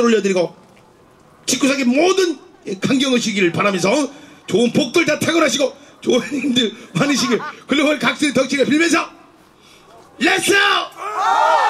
올려드리고 직구석의 모든 강경하시기를 바라면서 좋은 복들 다 탁월하시고 좋은 힘들 많으시길 글로벌 각설의 덕질을 빌면서 렛츠 고!